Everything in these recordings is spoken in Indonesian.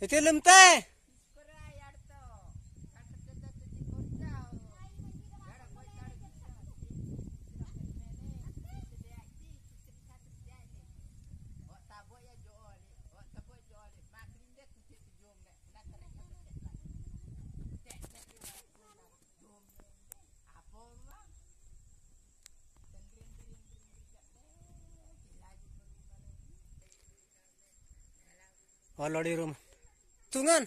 Itu lemte. Walau di 뚱은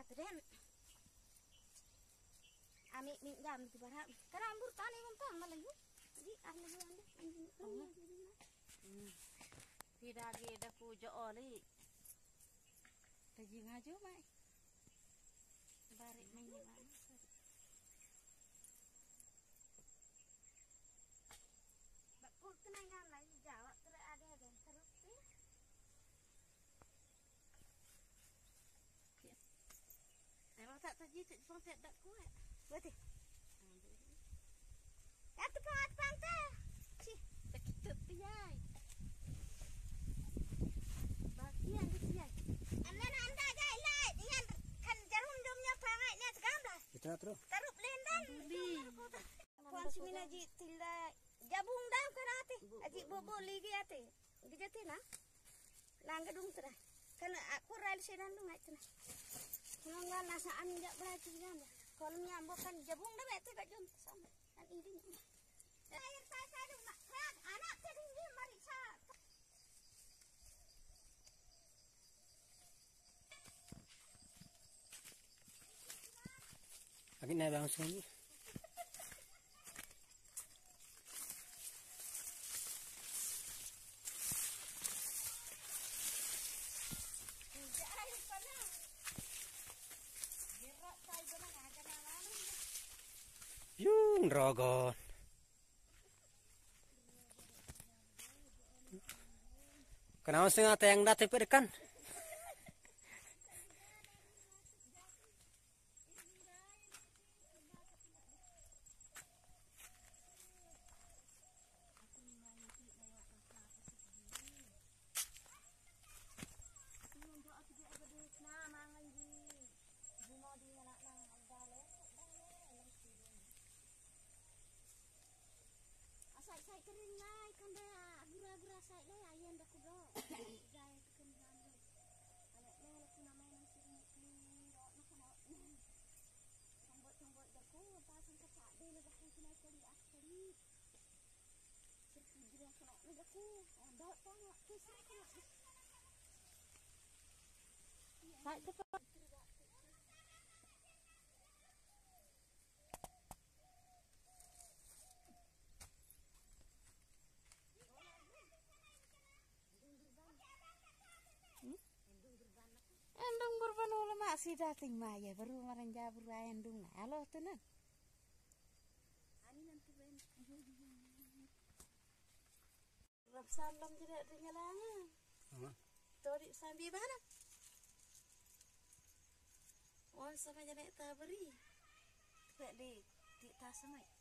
Atren. Ami min gam ti barha. Kara ambur tani malayu. Ahli ande. Tidak ada ku jo oli. Taji ngaju mai. Mai. Bakul tenang gam lai jawab ter ada ada terus ti. Kalau tak taji tak pun tak kuat. Berarti. Ya tu pang Tilda jabung dah kan ate. Aji bobo ligi ate. Gijati na. Langga dung tera. Kan aku ral sedan dung ai tena. Kalau nggak nasaan nggak berarti kan. Kalau nyambok kan jabung dah bete gak jom sama. Kan ini. Air saya saya dung nak. Anak saya tinggi mari saya. Naik bang sini. Yung rogon. Kenapa sih ngata yang datang kan? saya ni ayam dah kubur. Jaya kena jadi. Anak ni nak main? yang sering kini. Dok nak nak. Tunggu tunggu dah kubur. Pasang kacau deh. Lepas ni kena kiri ni. Cepat jiran kena nak dah kubur. Oh dok tengok. Kita nak. Saya cepat. Dating maya baru maran jabur ayan dung na alo tunan Ani nanti ben. rap salam tidak ringalanga Ama. tori sambi bana on sama jane tabari tak di di tas samai ore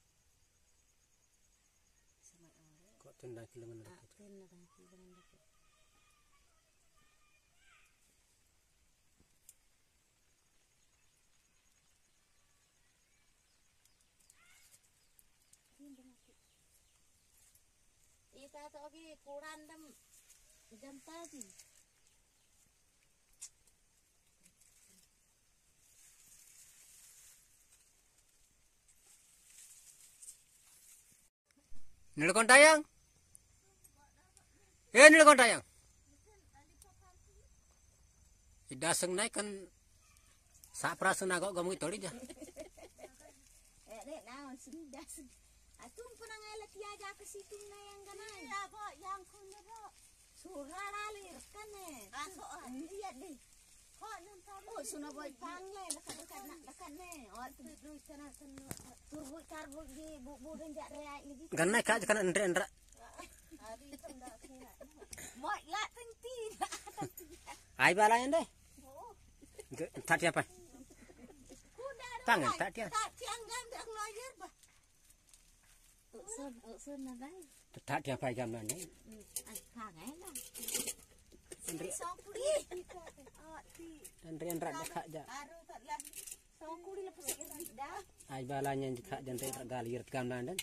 Kok tendang kilangan ah ada. ten na dan ki dengan dake Ita to ogi kuran di. Nilkon tayang. Eh nilkon tayang. Idaseng naik kan sak prasena kok kamu itu aja. Eh, naon sini das. Atung punang ay latiya ja kasi tung na yang ganay. Iya po, yang kung na po. Surarali kan eh. Aso ah. Iya di. Ho nang tabi. Oh suna boy pang le lakat lakat nak lakat ne. Oh tu du sana sana. Turbu tarbu di bu bu dan jak rea ni gitu. Ganai kak jangan endre endre. Adi tanda kira. Mak la tenti. Ai balai ende. Tak siapa? Tangan tak dia. Tak tiang gam dak noyer bah. Tak lah. Song kudi lepas irit dah. Ai balanya dekat jan endre galir dia deh.